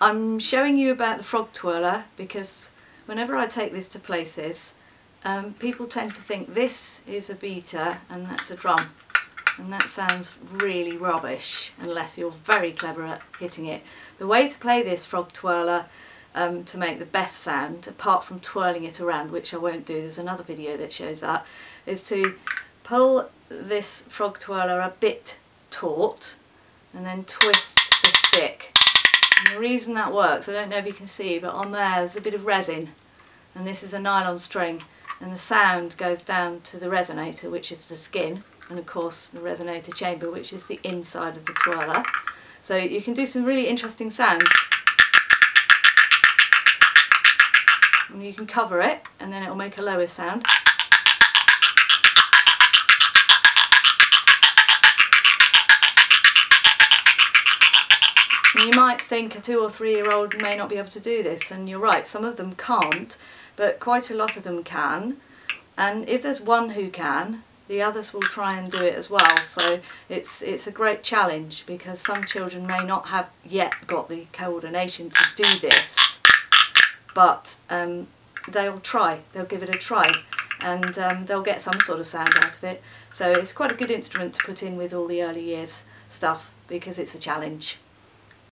I'm showing you about the frog twirler because whenever I take this to places um, people tend to think this is a beater and that's a drum and that sounds really rubbish unless you're very clever at hitting it. The way to play this frog twirler um, to make the best sound, apart from twirling it around, which I won't do, there's another video that shows that, is to pull this frog twirler a bit taut and then twist the stick. And the reason that works, I don't know if you can see, but on there there's a bit of resin and this is a nylon string and the sound goes down to the resonator which is the skin and of course the resonator chamber which is the inside of the twirler. So you can do some really interesting sounds. And you can cover it and then it will make a lower sound. And you might think a two or three year old may not be able to do this and you're right, some of them can't but quite a lot of them can. And if there's one who can the others will try and do it as well. So it's it's a great challenge because some children may not have yet got the coordination to do this but um, they'll try they'll give it a try and um, they'll get some sort of sound out of it. So it's quite a good instrument to put in with all the early years stuff because it's a challenge